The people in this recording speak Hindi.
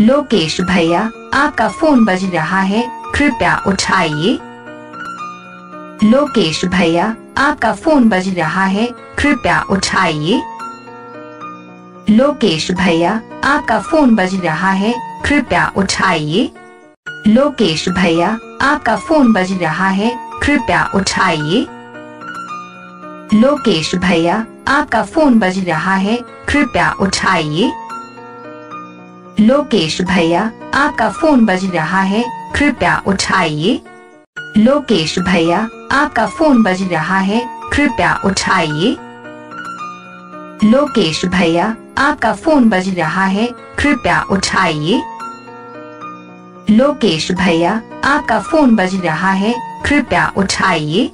लोकेश भैया, आपका फ़ोन बज रहा है, कृपया उठाइए। लोकेश भैया, आपका फ़ोन बज रहा है, कृपया उठाइए। लोकेश भैया, आपका फ़ोन बज रहा है, कृपया उठाइए। लोकेश भैया, आपका फ़ोन बज रहा है, कृपया उठाइए। लोकेश भैया, आपका फ़ोन बज रहा है, कृपया उठाइए। लोकेश भैया, आपका फ़ोन बज रहा है, कृपया उठाइए। लोकेश भैया, आपका फ़ोन बज रहा है, कृपया उठाइए। लोकेश भैया, आपका फ़ोन बज रहा है, कृपया उठाइए। लोकेश भैया, आपका फ़ोन बज रहा है, कृपया उठाइए।